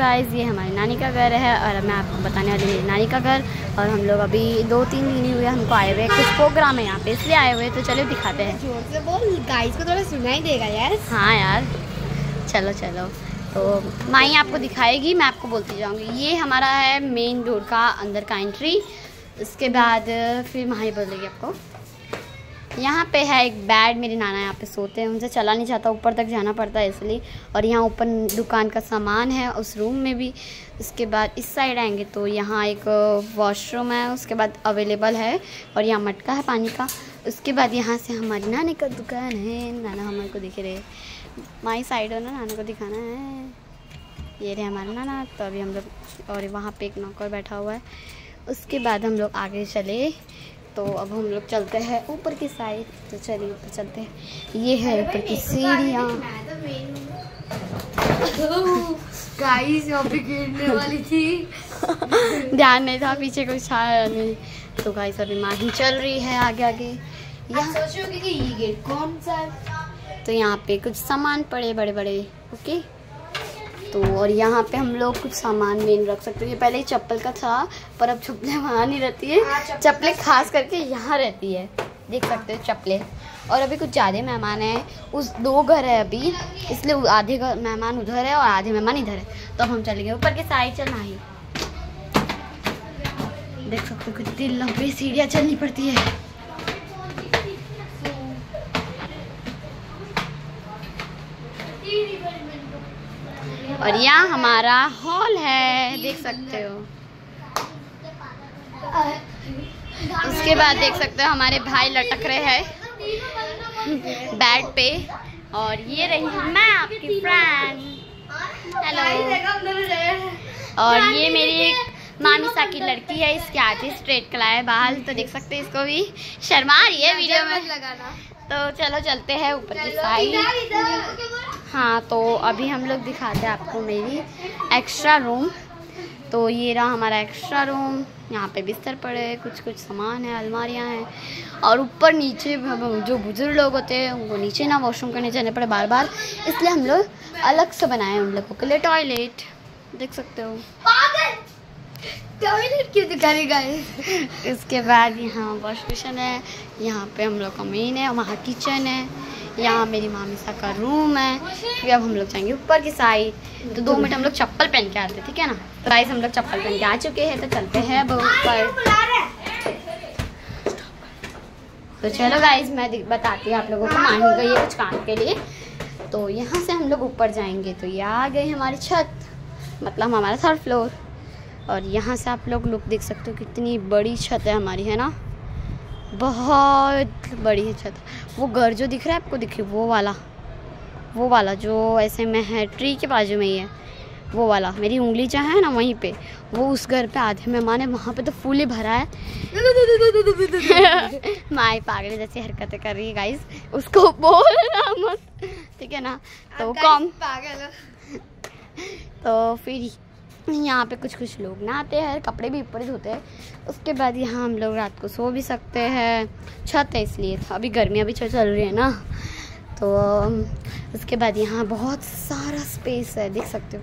Guys ये हमारी नानी का घर है और मैं आपको बताने वाली मेरी नानी का घर। और हम लोग अभी दो तीन दिन ही हुए हमको आए हुए कुछ प्रोग्राम है यहाँ पे इसलिए आए हुए तो चलो दिखाते हैं। ज़ोर से बोल। गाइस को थोड़ा सुनाई देगा यार हाँ यार। चलो चलो। तो माई आपको दिखाएगी मैं आपको बोलती जाऊँगी। ये हमारा है मेन रोड का अंदर का एंट्री उसके बाद फिर माही बोलेगी आपको। यहाँ पे है एक बेड मेरे नाना यहाँ पे सोते हैं, उनसे चला नहीं जाता, ऊपर तक जाना पड़ता है इसलिए। और यहाँ ऊपर दुकान का सामान है, उस रूम में भी। उसके बाद इस साइड आएँगे तो यहाँ एक वॉशरूम है, उसके बाद अवेलेबल है, और यहाँ मटका है पानी का। उसके बाद यहाँ से हमारी नानी का दुकान है। नाना हमारे को दिख रहे माई साइड हो ना, नाना को दिखाना है। ये रहे हमारे नाना तो अभी हम लोग, और वहाँ पे एक नौकर बैठा हुआ है। उसके बाद हम लोग आगे चले। तो अब हम लोग चलते हैं ऊपर की साइड। तो चलिए ऊपर चलते हैं। ये है ऊपर की सीढ़ियाँ। गाइस यहाँ पे गिरने वाली थी। ध्यान नहीं था पीछे कुछ था नहीं। तो गाइस अभी माही चल रही है आगे आगे यहाँ कि ये गेट कौन सा तो यहाँ पे कुछ सामान पड़े बड़े बड़े ओके तो और यहाँ पे हम लोग कुछ सामान मेन रख सकते। हैं ये पहले ही चप्पल का था पर अब चप्पलें वहाँ नहीं रहती है। हाँ, चप्पलें। खास करके यहाँ रहती है। देख सकते हो चप्पलें। और अभी कुछ ज़्यादा मेहमान हैं। उस दो घर है अभी इसलिए आधे घर मेहमान उधर है और आधे मेहमान इधर है। तो अब हम चलेंगे ऊपर के साइड चलना ही। देख सकते हो कितनी लंबी सीढ़ियाँ चलनी पड़ती है। और यहाँ हमारा हॉल है देख सकते हो। उसके बाद देख सकते हो हमारे भाई लटक रहे हैं बेड पे। और ये रही मैं आपकी फ्रेंड हेलो और ये मेरी एक मामिसा की लड़की है इसके आधे स्ट्रेट कलाए बाल तो देख सकते हैं इसको भी। शर्मा रही है वीडियो में। लगाना। तो चलो चलते हैं ऊपर की साइड हाँ तो अभी हम लोग दिखाते हैं आपको मेरी एक्स्ट्रा रूम तो ये रहा हमारा एक्स्ट्रा रूम यहाँ पे बिस्तर पड़े कुछ कुछ सामान है, अलमारियाँ हैं। और ऊपर नीचे जो बुज़ुर्ग लोग होते हैं उनको नीचे ना वॉशरूम करने जाने पड़े बार बार इसलिए हम लोग अलग से बनाए हैं उन लोगों के लिए टॉयलेट देख सकते हो। टॉयलेट क्यों दिखा रही गाइस इसके बाद यहाँ वॉश बेसिन है यहाँ पे हम लोग का मेन है वहाँ किचन है यहाँ मेरी मामीसा का रूम है। फिर अब हम लोग जाएँगे ऊपर की साइड तो दो मिनट हम लोग चप्पल पहन के आते ठीक है ना? तो गाइस हम लोग चप्पल पहन के आ चुके हैं तो चलते हैं अब ऊपर। तो चलो गाइस मैं बताती हूँ आप लोगों को माही गई है कुछ काम के लिए। तो यहाँ से हम लोग ऊपर जाएँगे तो ये आ गई हमारी छत। मतलब हमारा थर्ड फ्लोर और यहाँ से आप लोग लुक देख सकते हो कितनी बड़ी छत है हमारी है ना? बहुत बड़ी है छत। वो घर जो दिख रहा है आपको दिखे वो वाला। वो वाला जो ऐसे में है ट्री के बाजू में ही है वो वाला। मेरी उंगली जहाँ है ना वहीं पे। वो उस घर पे आधे मेहमान है वहाँ पे तो फूल ही भरा है। माई पागल जैसी हरकतें कर रही है गाइस उसको बोलना मत। ठीक है ना? तो कम। पागल तो फिर यहाँ पे कुछ कुछ लोग नहाते हैं कपड़े भी ऊपर धोते हैं। उसके बाद यहाँ हम लोग रात को सो भी सकते हैं। छत है इसलिए अभी गर्मियाँ भी चल चल रही है ना। तो उसके बाद यहाँ बहुत सारा स्पेस है देख सकते हो।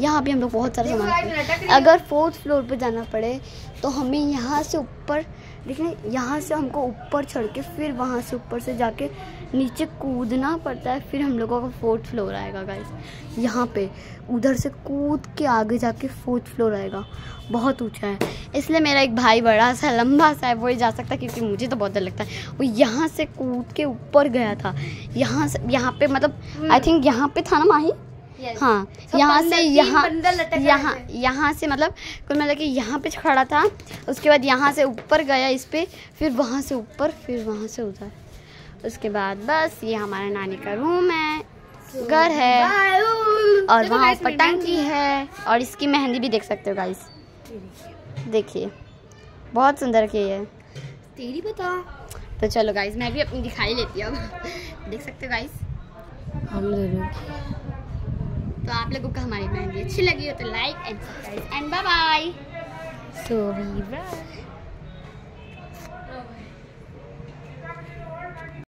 यहाँ भी हम लोग बहुत सारा सामान। अगर फोर्थ फ्लोर पर जाना पड़े तो हमें यहाँ से ऊपर देखिए यहाँ से हमको ऊपर चढ़ के फिर वहाँ से ऊपर से जाके नीचे कूदना पड़ता है फिर हम लोगों का फोर्थ फ्लोर आएगा गाइस यहाँ पे उधर से कूद के आगे जाके फोर्थ फ्लोर आएगा. बहुत ऊँचा है. इसलिए मेरा एक भाई बड़ा सा लंबा सा है वो ही जा सकता है क्योंकि मुझे तो बहुत डर लगता है. वो यहाँ से कूद के ऊपर गया था. यहाँ से यहाँ पे मतलब आई थिंक यहाँ पे था ना माही? हाँ सब यहाँ से यहाँ यहाँ यहाँ से मतलब कुल मतलब कि यहाँ पे खड़ा था उसके बाद यहाँ से ऊपर गया इस पर फिर वहाँ से ऊपर फिर वहाँ से उधर। उसके बाद बस ये हमारा नानी का रूम है घर है और वहाँ ऊपर है और इसकी मेहंदी भी देख सकते हो गाइस देखिए बहुत सुंदर की है। तेरी बता। तो चलो गाइस मैं भी अपनी दिखाई लेती हूँ। देख सकते हो गाइस हम तो आप लोगों को हमारी मेहंदी अच्छी लगी हो तो like and subscribe and bye bye so